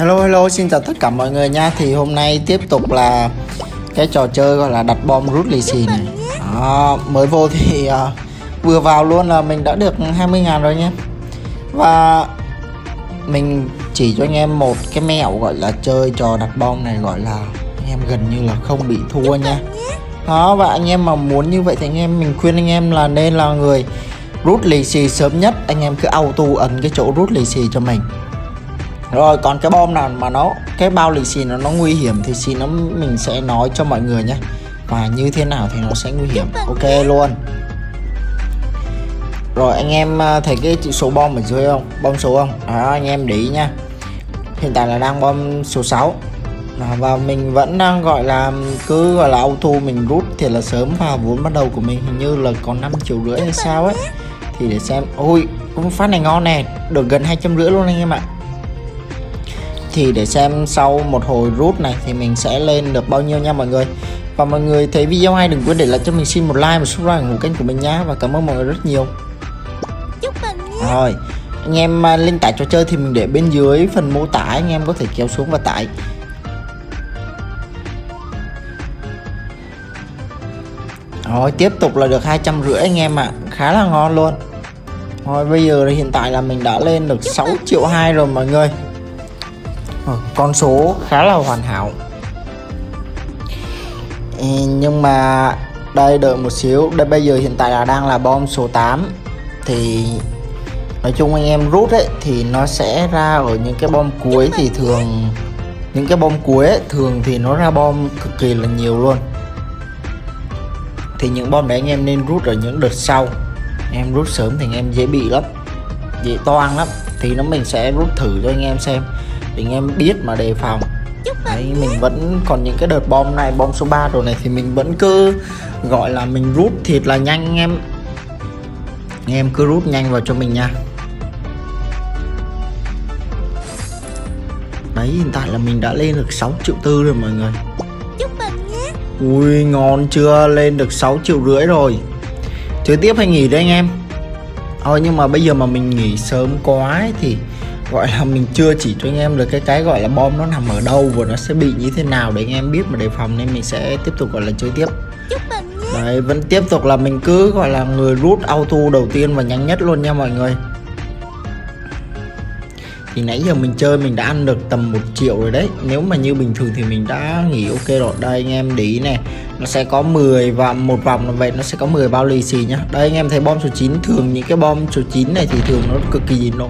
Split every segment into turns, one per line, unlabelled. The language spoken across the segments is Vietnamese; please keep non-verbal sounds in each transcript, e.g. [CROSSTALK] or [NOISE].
Hello hello xin chào tất cả mọi người nha. Thì hôm nay tiếp tục là cái trò chơi gọi là đặt bom rút lì xì này. À, Mới vô thì à, vừa vào luôn là mình đã được 20 ngàn rồi nhé. Và mình chỉ cho anh em một cái mẹo gọi là chơi trò đặt bom này gọi là anh em gần như là không bị thua nha. Đó và anh em mà muốn như vậy thì anh em mình khuyên anh em là nên là người rút lì xì sớm nhất. Anh em cứ auto ấn cái chỗ rút lì xì cho mình rồi, còn cái bom nào mà nó, cái bao lì xì nó nó nguy hiểm thì xin nó, mình sẽ nói cho mọi người nhé. Và như thế nào thì nó sẽ nguy hiểm. Ok, luôn. Rồi, anh em à, thấy cái chữ số bom ở dưới không? Bom số không? Đó anh em để ý nha. Hiện tại là đang bom số 6 à, và mình vẫn đang gọi là, cứ gọi là auto, mình rút thì là sớm và vốn bắt đầu của mình. Hình như là còn 5 triệu rưỡi hay sao ấy. Thì để xem. Ôi cũng phát này ngon nè. Được gần hai trăm rưỡi luôn anh em ạ thì để xem sau một hồi rút này thì mình sẽ lên được bao nhiêu nha mọi người. Và mọi người thấy video hay đừng quên để lại cho mình xin một like và subscribe ủng hộ kênh của mình nhá. Và cảm ơn mọi người rất nhiều. Rồi anh em à, link tải trò chơi thì mình để bên dưới phần mô tả anh em có thể kéo xuống và tải. Rồi tiếp tục là được hai trăm rưỡi anh em ạ. À. Khá là ngon luôn. Rồi bây giờ hiện tại là mình đã lên được 6 triệu hai rồi mọi người Ờ, con số khá là hoàn hảo. Nhưng mà đây đợi một xíu. Đây bây giờ hiện tại là đang là bom số 8 Thì nói chung anh em rút ấy thì nó sẽ ra ở những cái bom cuối thì thường những cái bom cuối ấy, thường thì nó ra bom cực kỳ là nhiều luôn. Thì những bom đấy anh em nên rút ở những đợt sau. Anh em rút sớm thì anh em dễ bị lắm dễ toang lắm. Thì nó mình sẽ rút thử cho anh em xem để anh em biết mà đề phòng. Đấy mình vẫn còn những cái đợt bom này bom số 3 rồi này thì mình vẫn cứ gọi là mình rút thiệt là nhanh anh em. Anh em cứ rút nhanh vào cho mình nha. Đấy hiện tại là mình đã lên được 6 triệu tư rồi mọi người. Ui ngon chưa? Lên được 6 triệu rưỡi rồi. Chơi tiếp hay nghỉ đấy anh em? Thôi nhưng mà bây giờ mà mình nghỉ sớm quá ấy, thì gọi là mình chưa chỉ cho anh em được cái cái gọi là bom nó nằm ở đâu và nó sẽ bị như thế nào để anh em biết mà đề phòng nên mình sẽ tiếp tục gọi là chơi tiếp. Đấy vẫn tiếp tục là mình cứ gọi là người rút auto đầu tiên và nhanh nhất luôn nha mọi người thì nãy giờ mình chơi mình đã ăn được tầm 1 triệu rồi đấy. Nếu mà như bình thường thì mình đã nghỉ, ok rồi. Đây anh em để ý này, nó sẽ có 10 và một vòng là vậy, nó sẽ có 10 bao lì xì nhá. Đây anh em thấy bom số 9 thường những cái bom số 9 này thì thường nó cực kỳ nổ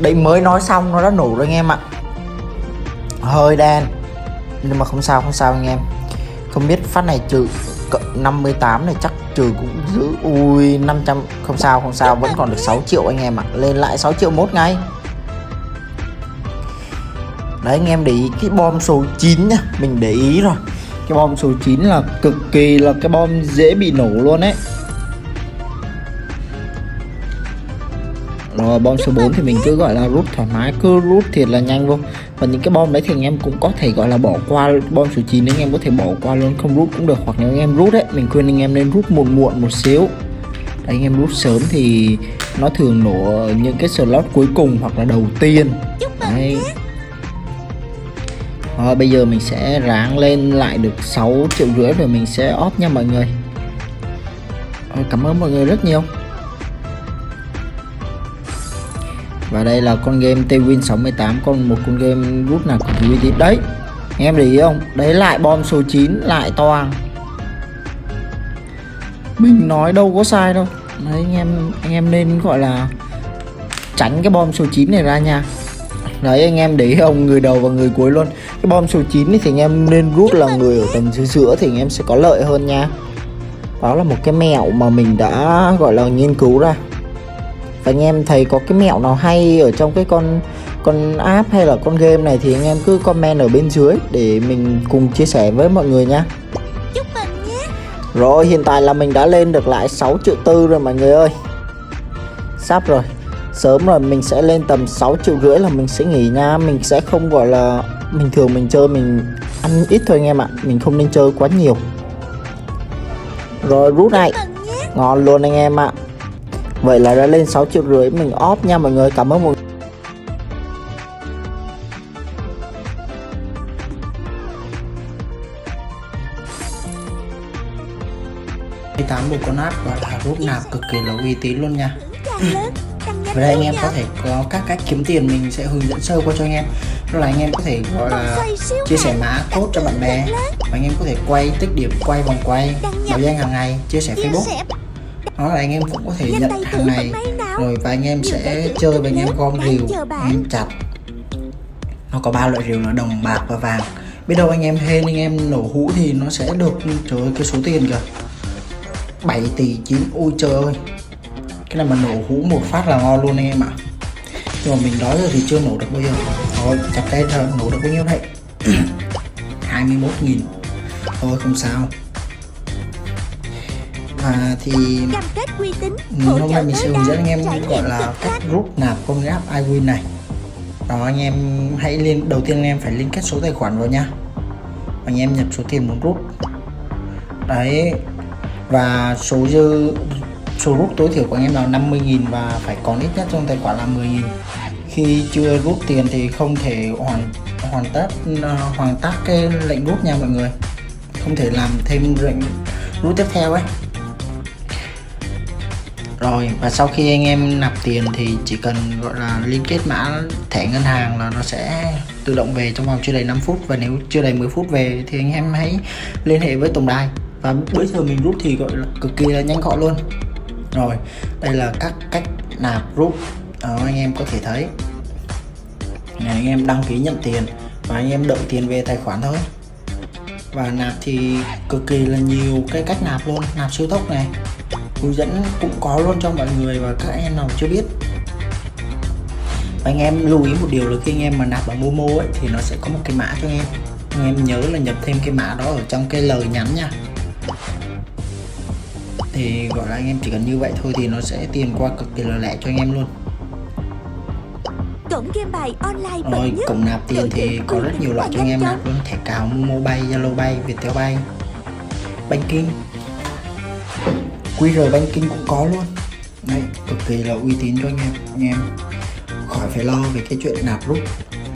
đây mới nói xong nó đã nổ rồi anh em ạ. Hơi đen, nhưng mà không sao không sao anh em. Không biết phát này trừ 58 này chắc trừ cũng giữ, ui 500 không sao không sao, vẫn còn được 6 triệu anh em ạ. Lên lại 6 triệu mốt ngay đấy anh em để ý cái bom số 9 nhá mình để ý rồi. Cái bom số 9 là cực kỳ là cái bom dễ bị nổ luôn đấy rồi bom số 4 thì mình cứ gọi là rút thoải mái cứ rút thiệt là nhanh vô và những cái bom đấy thì anh em cũng có thể gọi là bỏ qua bom số 9 anh em có thể bỏ qua luôn không rút cũng được. Hoặc nếu anh em rút đấy mình khuyên anh em nên rút muộn muộn một xíu. Đấy, anh em rút sớm thì nó thường nổ những cái slot cuối cùng hoặc là đầu tiên. Đấy à, bây giờ mình sẽ ráng lên lại được 6 triệu rưỡi rồi mình sẽ off nha mọi người. À, cảm ơn mọi người rất nhiều. Và đây là con game Twin 68 con một con game rút nào cũng uy tín đấy anh em để ý không? Đấy lại bom số 9 lại toang à. mình nói đâu có sai đâu. Đấy anh em anh em nên gọi là tránh cái bom số 9 này ra nha đấy anh em để ý không? Người đầu và người cuối luôn. Cái bom số 9 thì anh em nên rút là người ở tầng dưới giữa thì anh em sẽ có lợi hơn nha. Đó là một cái mẹo mà mình đã gọi là nghiên cứu ra. Và anh em thấy có cái mẹo nào hay ở trong cái con con app hay là con game này thì anh em cứ comment ở bên dưới để mình cùng chia sẻ với mọi người nha. Rồi hiện tại là mình đã lên được lại 6 triệu tư rồi mọi người ơi. Sắp rồi sớm rồi mình sẽ lên tầm 6 triệu rưỡi là mình sẽ nghỉ nha. Mình sẽ không gọi là mình thường mình chơi mình ăn ít thôi anh em ạ. Mình không nên chơi quá nhiều. Rồi rút này. Ngon luôn anh em ạ. Vậy là đã lên 6 triệu rưỡi mình óp nha mọi người. Cảm ơn mọi người. Tám bộ con app và thả rút nạp cực kỳ là uy tín luôn nha. [LAUGHS] và đây anh em có thể có các cách kiếm tiền, mình sẽ hướng dẫn sơ qua cho anh em. Đó là anh em có thể, gọi là, chia sẻ mã code cho bạn bè. Và anh em có thể quay tích điểm, quay vòng quay bảo danh hàng ngày, chia sẻ facebook. Đó là anh em cũng có thể nhận hàng ngày. Rồi, và anh em sẽ chơi và anh em gom rìu, anh em chặt. Nó có ba loại rìu là đồng bạc và vàng. Biết đâu anh em hên, anh em nổ hũ thì nó sẽ được, trời ơi, cái số tiền kìa. 7 tỷ 9 ui, trời ơi cái này mà nổ hũ một phát là ngon luôn anh em ạ. Nhưng mà mình đói rồi thì chưa nổ được bao giờ thôi chặt cây thôi nổ được bao nhiêu đấy. [CLEARS THROAT] 21 nghìn. Thôi không sao. Và thì hôm nay mình sẽ hướng dẫn anh em gọi là cách rút nạp con app iWin này. Đó anh em hãy liên đầu tiên anh em phải liên kết số tài khoản vào nha. Anh em nhập số tiền muốn rút. Đấy. Và số dư số rút tối thiểu của anh em là 50.000 và phải còn ít nhất trong tài khoản là 10.000 khi chưa rút tiền thì không thể hoàn hoàn tất ờ, hoàn tất cái lệnh rút nha mọi người. Không thể làm thêm lệnh rút tiếp theo ấy. Rồi, và sau khi anh em nạp tiền thì chỉ cần, gọi là, liên kết mã thẻ ngân hàng là nó sẽ tự động về trong vòng chưa đầy 5 phút. Và nếu chưa đầy 10 phút về thì anh em hãy liên hệ với tổng đài. Và bây giờ mình rút thì gọi là cực kỳ là nhanh gọn luôn rồi đây là các cách nạp rút đó, ờ, anh em có thể thấy. Này anh em đăng ký nhận tiền và anh em đợi tiền về tài khoản thôi. Và nạp thì cực kỳ là nhiều cái cách nạp luôn. Nạp siêu tốc này hướng dẫn cũng có luôn cho mọi người và các em nào chưa biết. Và anh em lưu ý một điều là khi anh em mà nạp bằng Momo ấy thì nó sẽ có một cái mã cho anh em. Anh em nhớ là nhập thêm cái mã đó ở trong cái lời nhắn nha thì gọi là anh em chỉ cần như vậy thôi thì nó sẽ tiền qua cực kỳ là lẹ cho anh em luôn.
Cổng game bài online
rồi cổng nạp tiền thì có rất nhiều loại cho anh em nạp luôn thẻ cào mobile zalo bay viettel bay. Banking. QR banking cũng có luôn. Đấy cực kỳ là uy tín cho anh em anh em khỏi phải lo về cái chuyện nạp rút